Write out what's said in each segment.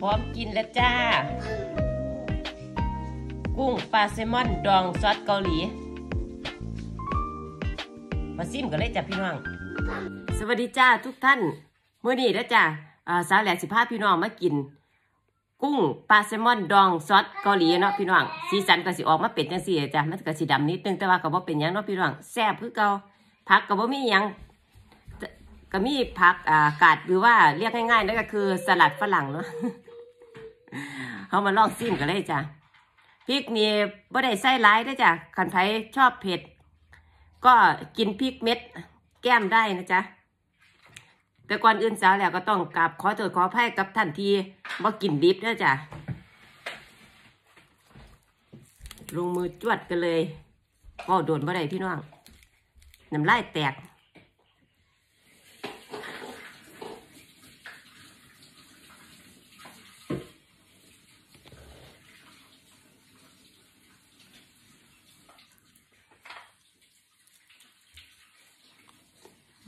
พร้อมกินแล้วจ้า กุ้งปลาแซลมอนดองซอสเกาหลี มาซิมกันเลยจ้ะพี่น้อง สวัสดีจ้าทุกท่านเมื่อนี้นะจ้ะอ่าสาวแหลกสิพาพี่น้องมากิน กุ้งปลาแซลมอนดองซอสเกาหลีเนาะพี่น้องสีสันก็สิออกมาเป็นจังซี่จ้ะมันก็สิดำนิดนึงแต่ว่าก็บ่เป็นยังเนาะพี่น้องแซ่บคือเก่าผักก็บ่มียังก็มีผักอากาดหรือว่าเรียกง่ายๆนั่นก็คือสลัดฝรั่งเนาะ เขามาลองซิมกันเลยจ้ะพริกนี่บ่ได้ใส่หลายเด้จ้ะคันไผชอบเผ็ด ก็กินพริกเม็ดแก้มได้นะจ๊ะแต่ก่อนอื่นสาวแล้วก็ต้องกราบขอโทษขออภัยกับท่านที่บ่กินดิบเด้จ้ะลงมือจวดกันเลยก็โดนบ่ได้พี่น้องน้ำลายแตก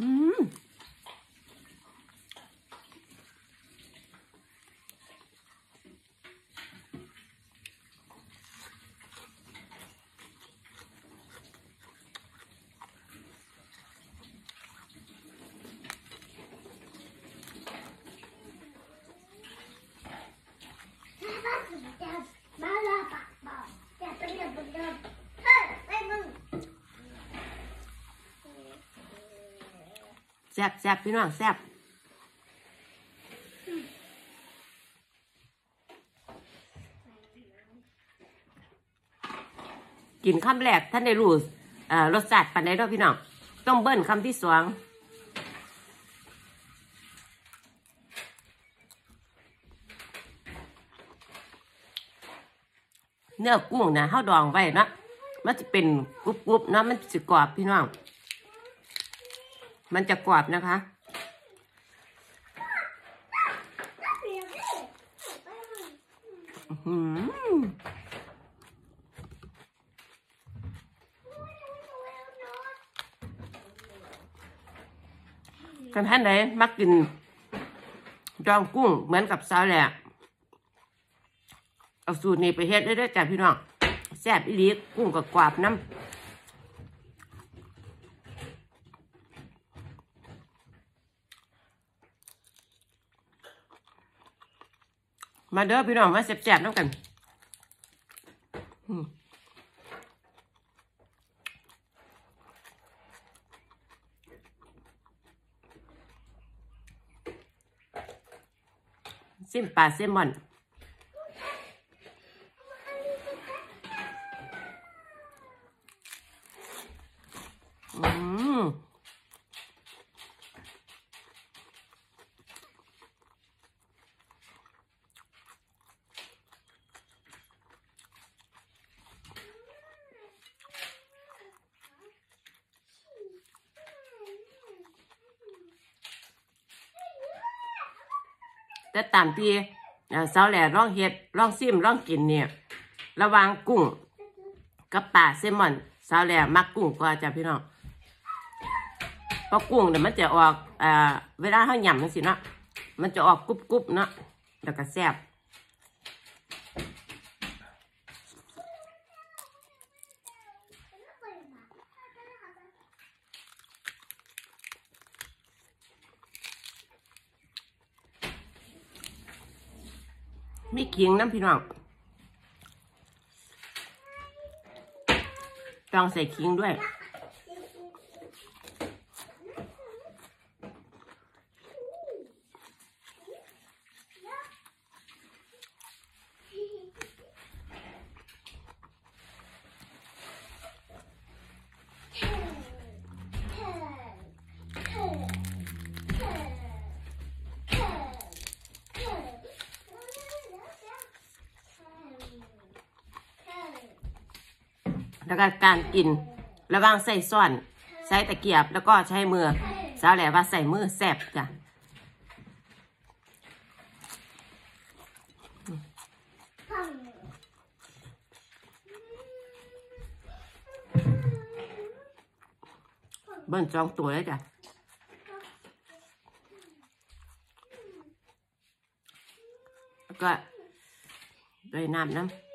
อืม มาลาปากบอกอย่าเป็นอย่างเดิมเฮ้ยไอ้มึง แซ่บแซ่บพี่น้องแซ่บกินคำแรกท่านได้รู้รสชาติปันใดเนาะพี่น้องต้องเบิ้ลคำที่สองเนื้อกุ้งนะเขาดองไว้นะมันจะเป็นกรุบๆนะมันจะกรอบพี่น้อง มันจะกรอบนะคะอื้อหือกันท่านไหนมักกินดองกุ้งเหมือนกับสาแหละเอาสูตรนี้ไปเฮ็ดได้ด้วยจ้ะพี่น้องแซ่บอีลีกุ้งกับกรอบน้ำ มาเด้อพี่น้องมาแซ่บๆน้ำกันซิมปลาซลมอนอืม แต่ตามที่เสาวแหล่ร่องเห็ดร่องซิมร่องกินเนี่ยระวังกุ้งกับปลาเซมอนสาวแหล่มักกุ้งกว่าจะพี่น้องเพราะกุ้งเนี่ยมันจะออกเอ่อเวลาเขาหยำมันสินะมันจะออกกรุบกรุบๆเนาะแล้วก็แซ่บ มีขิงน้ำพี่น้อง ต้องใส่เคียงด้วย แล้วก็การกิน ระว่างใส่ซ่อนใช้ตะเกียบแล้วก็ใช้มือสาวแหล่ว่าใส่มือแสบจ้ะเบิ้ลจองตัวเลยจ้ะก็ด้วยน้ำน้ำ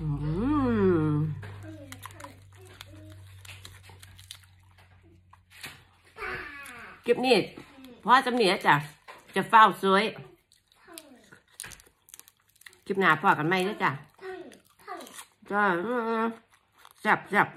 อืมคลิปนี้พ่อจำเนียจ้ะจะเฝ้าสวยคลิปหน้าพ่อกันไหมเด้อจ้ะทั้งทั้งก็อืมแซ่บแซ่บ